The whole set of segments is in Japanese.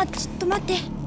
あちょっと待って。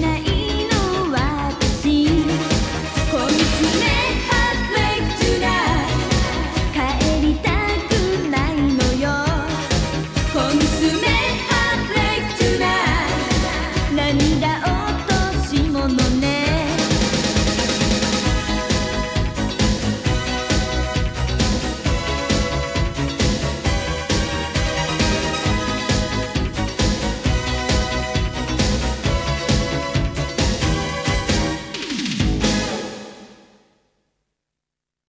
ない